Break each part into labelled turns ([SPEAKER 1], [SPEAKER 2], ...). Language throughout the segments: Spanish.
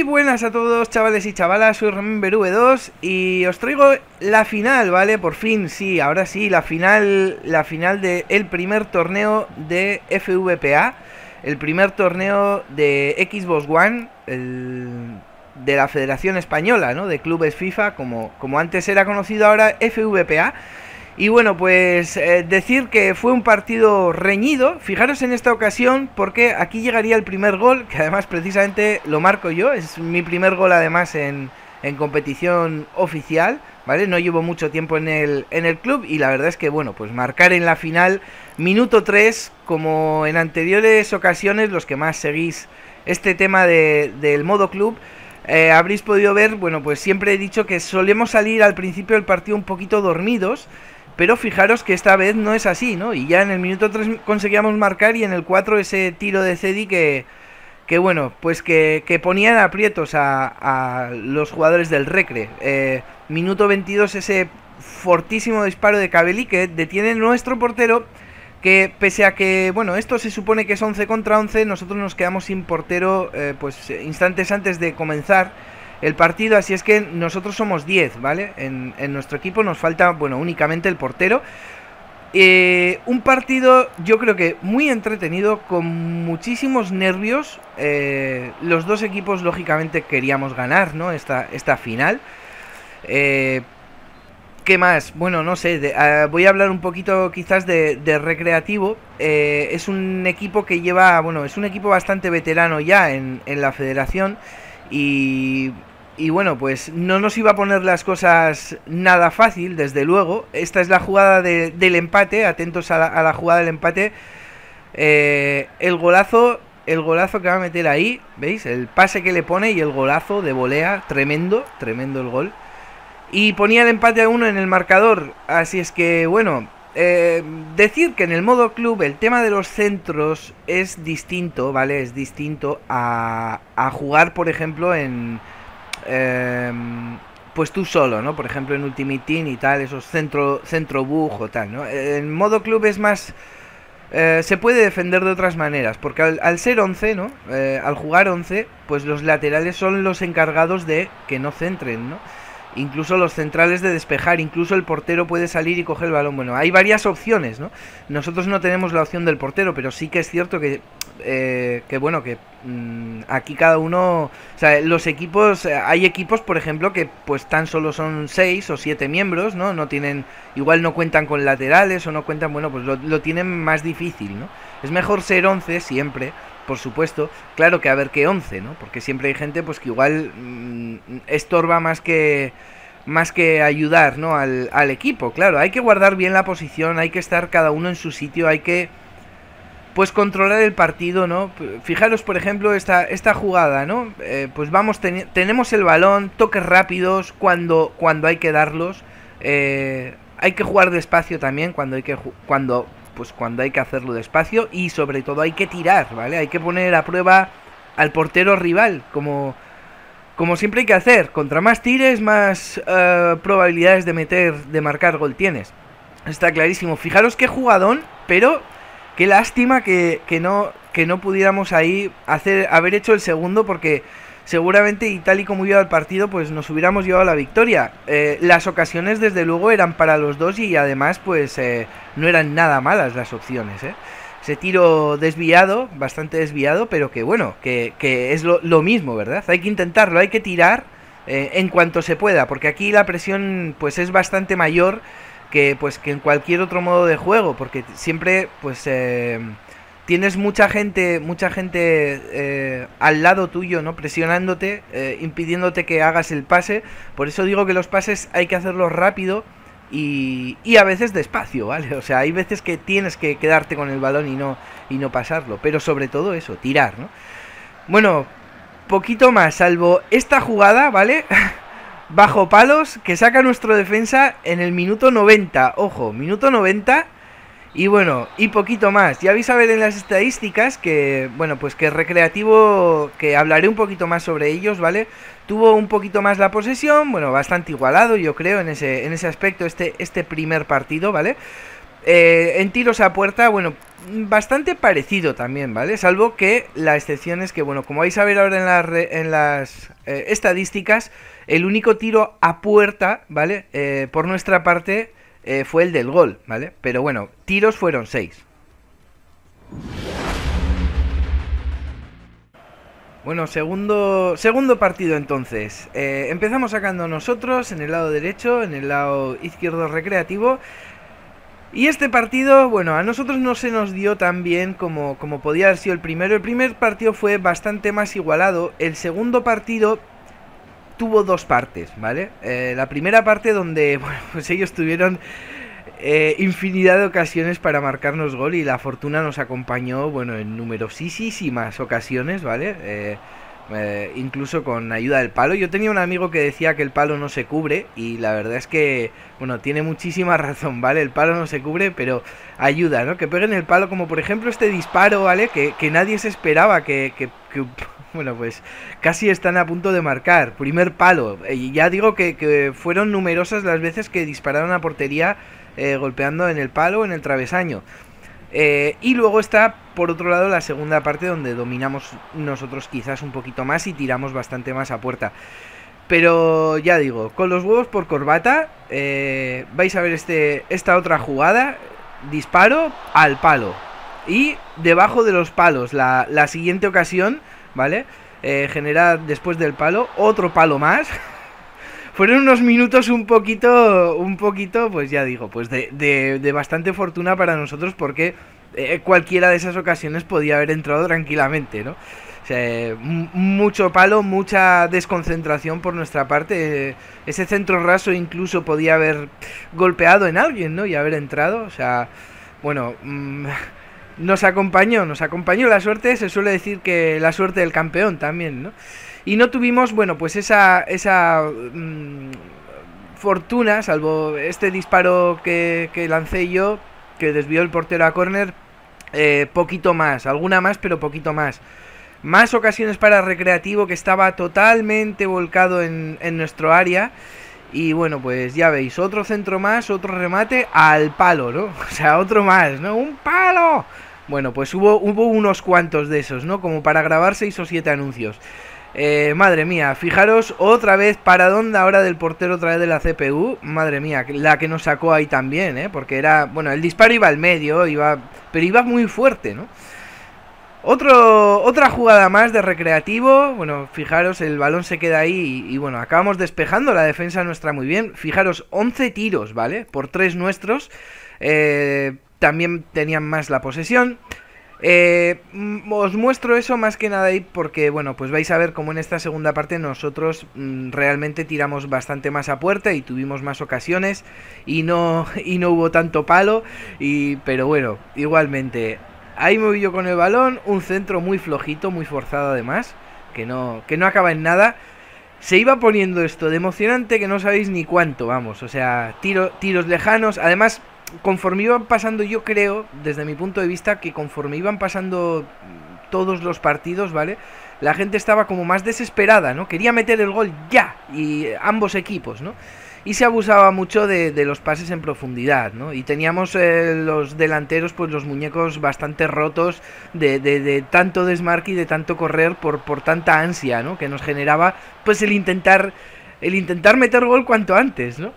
[SPEAKER 1] Muy buenas a todos chavales y chavalas, soy Remember V2 y os traigo la final, ¿vale? Por fin, sí, ahora sí, la final, la final del el primer torneo de FVPA, el primer torneo de Xbox One, de la Federación Española, ¿no? De clubes FIFA, como, como antes era conocido ahora FVPA. Y bueno, pues eh, decir que fue un partido reñido. Fijaros en esta ocasión porque aquí llegaría el primer gol, que además precisamente lo marco yo. Es mi primer gol además en, en competición oficial, ¿vale? No llevo mucho tiempo en el, en el club y la verdad es que, bueno, pues marcar en la final, minuto 3, como en anteriores ocasiones, los que más seguís este tema de, del modo club, eh, habréis podido ver, bueno, pues siempre he dicho que solemos salir al principio del partido un poquito dormidos pero fijaros que esta vez no es así, ¿no? Y ya en el minuto 3 conseguíamos marcar y en el 4 ese tiro de Cedi que, que bueno, pues que, que ponían aprietos a, los jugadores del Recre. Eh, minuto 22 ese fortísimo disparo de Cabelli que detiene nuestro portero que pese a que, bueno, esto se supone que es 11 contra 11, nosotros nos quedamos sin portero eh, pues instantes antes de comenzar el partido, así es que nosotros somos 10, ¿vale? En, nuestro equipo nos falta, bueno, únicamente el portero. Eh, un partido yo creo que muy entretenido, con muchísimos nervios. Eh, los dos equipos lógicamente queríamos ganar, ¿no? Esta, esta final. Eh, ¿Qué más? Bueno, no sé, ah, voy a hablar un poquito quizás de, de recreativo. es un equipo que lleva, bueno, es un equipo bastante veterano ya en, en la federación. Y y bueno, pues no nos iba a poner las cosas nada fácil, desde luego. Esta es la jugada del empate, atentos a la, jugada del empate. Eh, el golazo, el golazo que va a meter ahí, ¿veis? El pase que le pone y el golazo de volea, tremendo, tremendo el gol. Y ponía el empate a uno en el marcador, así es que bueno, eh, decir que en el modo club el tema de los centros es distinto, ¿vale? Es distinto a, a jugar, por ejemplo, en Em, pues tú solo, ¿no? Por ejemplo en Ultimate Team y tal, esos centro, centro bug o tal, ¿no? En modo club es más... Eh, se puede defender de otras maneras, porque al, ser 11, ¿no? Eh, al jugar 11, pues los laterales son los encargados de que no centren, ¿no? incluso los centrales de despejar, incluso el portero puede salir y coger el balón. Bueno, hay varias opciones, ¿no? Nosotros no tenemos la opción del portero, pero sí que es cierto que, eh, que bueno, que mm, aquí cada uno, o sea, los equipos, eh, hay equipos, por ejemplo, que pues tan solo son seis o siete miembros, ¿no? No tienen, igual no cuentan con laterales o no cuentan, bueno, pues lo, lo tienen más difícil, ¿no? Es mejor ser 11 siempre por supuesto. Claro que a ver qué 11, ¿no? Porque siempre hay gente pues que igual mm, estorba más que más que ayudar, ¿no? Al, al, equipo, claro. Hay que guardar bien la posición, hay que estar cada uno en su sitio, hay que pues controlar el partido, ¿no? Fijaros, por ejemplo, esta, esta jugada, ¿no? Eh, pues vamos, tenemos el balón, toques rápidos cuando, cuando hay que darlos. Eh, hay que jugar despacio también cuando hay que cuando pues cuando hay que hacerlo despacio y sobre todo hay que tirar, ¿vale? Hay que poner a prueba al portero rival, como, como siempre hay que hacer. Contra más tires, más eh, probabilidades de meter, de marcar gol tienes. Está clarísimo. Fijaros qué jugadón, pero qué lástima que, que, no, que no pudiéramos ahí hacer, haber hecho el segundo porque seguramente y tal y como iba el partido, pues nos hubiéramos llevado la victoria. Eh, las ocasiones, desde luego, eran para los dos y además, pues eh, no eran nada malas las opciones. ¿eh? Ese tiro desviado, bastante desviado, pero que bueno, que, es lo, mismo, ¿verdad? Hay que intentarlo, hay que tirar en cuanto se pueda, porque aquí la presión, pues es bastante mayor que, pues, que en cualquier otro modo de juego, porque siempre, pues tienes mucha gente, mucha gente eh, al lado tuyo, ¿no? Presionándote, eh, impidiéndote que hagas el pase. Por eso digo que los pases hay que hacerlos rápido y, y, a veces despacio, ¿vale? O sea, hay veces que tienes que quedarte con el balón y no, y no pasarlo. Pero sobre todo eso, tirar, ¿no? Bueno, poquito más, salvo esta jugada, ¿vale? Bajo palos que saca nuestro defensa en el minuto 90. Ojo, minuto 90 y bueno, y poquito más. Ya vais a ver en las estadísticas que, bueno, pues que Recreativo, que hablaré un poquito más sobre ellos, ¿vale? Tuvo un poquito más la posesión, bueno, bastante igualado, yo creo, en ese, en ese aspecto, este, este primer partido, ¿vale? Eh, en tiros a puerta, bueno, bastante parecido también, ¿vale? Salvo que la excepción es que, bueno, como vais a ver ahora en las, eh, estadísticas, el único tiro a puerta, ¿vale? Eh, por nuestra parte fue el del gol, ¿vale? Pero bueno, tiros fueron seis. Bueno, segundo, segundo partido entonces. empezamos sacando nosotros en el lado derecho, en el lado izquierdo recreativo. Y este partido, bueno, a nosotros no se nos dio tan bien como, como podía haber sido el primero. El primer partido fue bastante más igualado. El segundo partido tuvo dos partes, ¿vale? Eh, la primera parte donde, bueno, pues ellos tuvieron eh, infinidad de ocasiones para marcarnos gol y la fortuna nos acompañó, bueno, en numerosísimas ocasiones, ¿vale? Eh, eh, incluso con ayuda del palo. Yo tenía un amigo que decía que el palo no se cubre y la verdad es que, bueno, tiene muchísima razón, ¿vale? El palo no se cubre, pero ayuda, ¿no? Que peguen el palo, como por ejemplo este disparo, ¿vale? Que, nadie se esperaba, que, que, bueno, pues casi están a punto de marcar. Primer palo. Y ya digo que, fueron numerosas las veces que dispararon a portería eh, golpeando en el palo o en el travesaño. Eh, y luego está, por otro lado, la segunda parte donde dominamos nosotros quizás un poquito más y tiramos bastante más a puerta. Pero ya digo, con los huevos por corbata, eh, vais a ver este, esta otra jugada. Disparo al palo. Y debajo de los palos, la, siguiente ocasión, ¿vale? Eh, genera después del palo otro palo más. fueron unos minutos un poquito, un poquito, pues ya digo, pues de, de, bastante fortuna para nosotros porque eh, cualquiera de esas ocasiones podía haber entrado tranquilamente, ¿no? O sea, mucho palo, mucha desconcentración por nuestra parte. Ese centro raso incluso podía haber golpeado en alguien, ¿no? Y haber entrado. O sea, bueno, mm, nos acompañó, nos acompañó la suerte. Se suele decir que la suerte del campeón también, ¿no? Y no tuvimos, bueno, pues esa, esa mm, fortuna, salvo este disparo que, lancé yo, que desvió el portero a córner, eh, poquito más, alguna más, pero poquito más. Más ocasiones para recreativo que estaba totalmente volcado en, en nuestro área. Y bueno, pues ya veis, otro centro más, otro remate al palo, ¿no? O sea, otro más, ¿no? ¡Un palo! Bueno, pues hubo, hubo unos cuantos de esos, ¿no? Como para grabar seis o siete anuncios. Eh, madre mía, fijaros otra vez para dónde ahora del portero otra vez de la CPU. Madre mía, la que nos sacó ahí también, ¿eh? Porque era, bueno, el disparo iba al medio, iba, pero iba muy fuerte, ¿no? Otro, otra jugada más de recreativo. Bueno, fijaros, el balón se queda ahí y, bueno, acabamos despejando. La defensa nuestra muy bien. Fijaros, 11 tiros, ¿vale? Por 3 nuestros. Eh, también tenían más la posesión. Eh, mm, os muestro eso más que nada ahí porque, bueno, pues vais a ver cómo en esta segunda parte nosotros mm, realmente tiramos bastante más a puerta y tuvimos más ocasiones y no, y no hubo tanto palo, y, pero bueno, igualmente, ahí me yo con el balón, un centro muy flojito, muy forzado además, que no, que no acaba en nada. Se iba poniendo esto de emocionante que no sabéis ni cuánto, vamos, o sea, tiro, tiros lejanos, además conforme iban pasando, yo creo, desde mi punto de vista, que conforme iban pasando todos los partidos, ¿vale? La gente estaba como más desesperada, ¿no? Quería meter el gol ya, y ambos equipos, ¿no? Y se abusaba mucho de, los pases en profundidad, ¿no? Y teníamos eh, los delanteros, pues los muñecos bastante rotos de, de, tanto desmarque y de tanto correr por, por tanta ansia, ¿no? Que nos generaba, pues el intentar, el intentar meter gol cuanto antes, ¿no?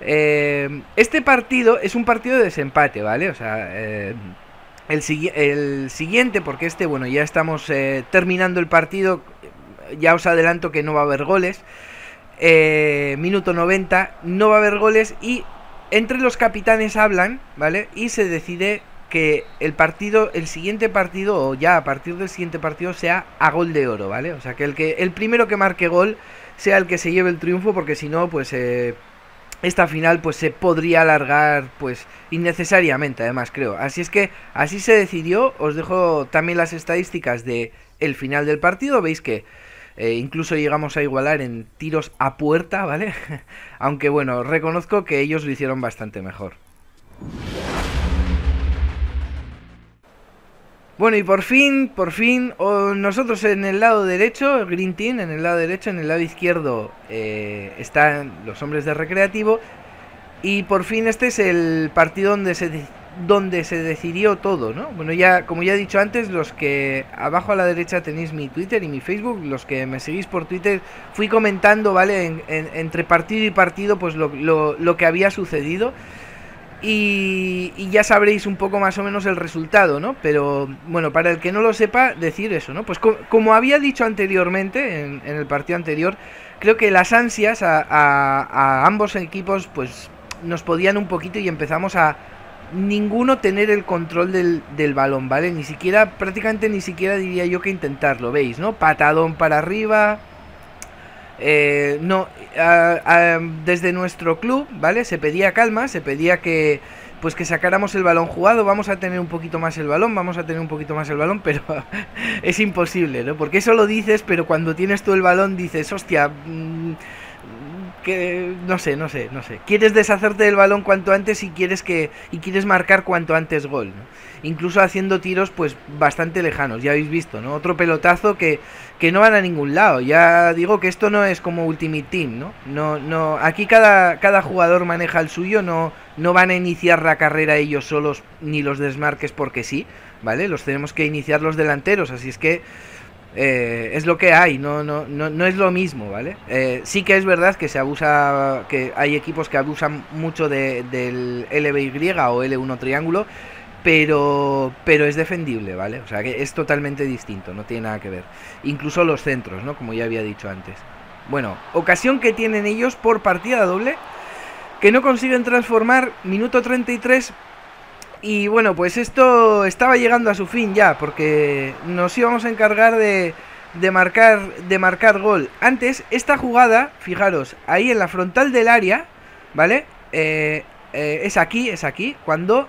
[SPEAKER 1] Eh, este partido es un partido de desempate, ¿vale? O sea, eh, el, siguiente, porque este, bueno, ya estamos eh, terminando el partido, ya os adelanto que no va a haber goles. minuto 90, no va a haber goles y entre los capitanes hablan, ¿vale? Y se decide que el partido, el siguiente partido, o ya a partir del siguiente partido, sea a gol de oro, ¿vale? O sea, que el, que, el primero que marque gol sea el que se lleve el triunfo, porque si no, pues esta final pues se podría alargar pues innecesariamente además creo. Así es que así se decidió. Os dejo también las estadísticas de el final del partido. Veis que eh, incluso llegamos a igualar en tiros a puerta vale aunque bueno reconozco que ellos lo hicieron bastante mejor Bueno, y por fin, por fin, nosotros en el lado derecho, Green Team, en el lado derecho, en el lado izquierdo eh, están los hombres de recreativo. Y por fin este es el partido donde se donde se decidió todo, ¿no? Bueno, ya como ya he dicho antes, los que abajo a la derecha tenéis mi Twitter y mi Facebook, los que me seguís por Twitter, fui comentando, ¿vale? entre partido y partido, pues lo, lo, que había sucedido. Y, ya sabréis un poco más o menos el resultado, ¿no? Pero bueno, para el que no lo sepa, decir eso, ¿no? Pues como había dicho anteriormente, en, el partido anterior, creo que las ansias a, a ambos equipos, pues nos podían un poquito y empezamos a, ninguno tener el control del, del, balón, ¿vale? Ni siquiera, prácticamente ni siquiera diría yo que intentarlo, ¿veis? ¿No? Patadón para arriba. Eh, no, desde nuestro club, ¿vale? Se pedía calma, se pedía que pues que sacáramos el balón jugado, vamos a tener un poquito más el balón, vamos a tener un poquito más el balón, pero es imposible, ¿no? Porque eso lo dices, pero cuando tienes tú el balón dices, hostia, mm, que no sé, no sé, no sé. Quieres deshacerte del balón cuanto antes y quieres que y quieres marcar cuanto antes gol, Incluso haciendo tiros pues bastante lejanos, ya habéis visto, ¿no? Otro pelotazo que, que no van a ningún lado. Ya digo que esto no es como Ultimate Team, ¿no? No no aquí cada cada jugador maneja el suyo, no no van a iniciar la carrera ellos solos ni los desmarques porque sí, ¿vale? Los tenemos que iniciar los delanteros, así es que eh, es lo que hay, no, no, no, no es lo mismo, ¿vale? Eh, sí que es verdad que se abusa, que hay equipos que abusan mucho de, del LBY o L1 triángulo, pero, pero es defendible, ¿vale? O sea que es totalmente distinto, no tiene nada que ver. Incluso los centros, ¿no? Como ya había dicho antes. Bueno, ocasión que tienen ellos por partida doble, que no consiguen transformar, minuto 33, y bueno, pues esto estaba llegando a su fin ya, porque nos íbamos a encargar de, de, marcar, de marcar gol. Antes, esta jugada, fijaros, ahí en la frontal del área, ¿vale? Eh, eh, es aquí, es aquí, cuando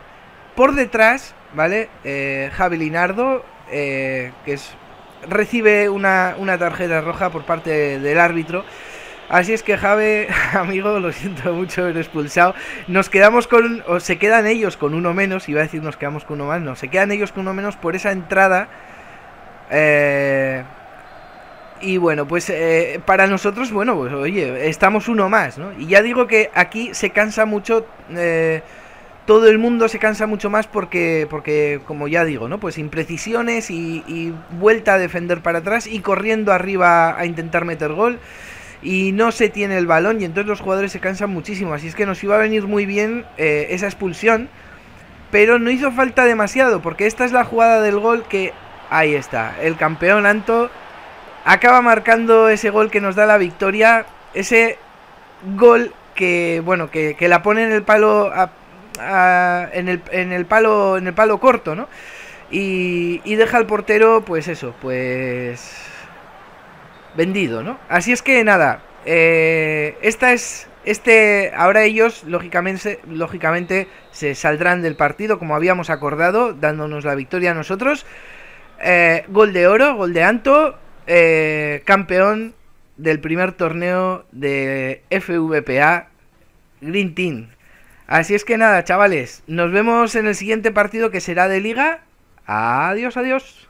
[SPEAKER 1] por detrás, ¿vale? Eh, Javi Linardo, que es, recibe una, una tarjeta roja por parte del árbitro. Así es que Jave, amigo, lo siento mucho haber expulsado. Nos quedamos con, o se quedan ellos con uno menos, iba a decir nos quedamos con uno más, no, se quedan ellos con uno menos por esa entrada. Eh, y bueno, pues eh, para nosotros, bueno, pues oye, estamos uno más, ¿no? Y ya digo que aquí se cansa mucho, eh, todo el mundo se cansa mucho más porque, porque como ya digo, ¿no? Pues imprecisiones y vuelta a defender para atrás y corriendo arriba a intentar meter gol y no se tiene el balón y entonces los jugadores se cansan muchísimo. Así es que nos iba a venir muy bien eh, esa expulsión, pero no hizo falta demasiado porque esta es la jugada del gol que ahí está. El campeón Anto acaba marcando ese gol que nos da la victoria, ese gol que bueno que, la pone en el palo en, el, en el palo en el palo corto, ¿no? Y, y deja al portero, pues eso, pues vendido, ¿no? Así es que nada, eh, esta es este ahora ellos lógicamente lógicamente se saldrán del partido como habíamos acordado dándonos la victoria a nosotros. Eh, gol de oro gol de Anto eh, campeón del primer torneo de FVPA Green Team. Así es que nada chavales nos vemos en el siguiente partido que será de liga. Adiós adiós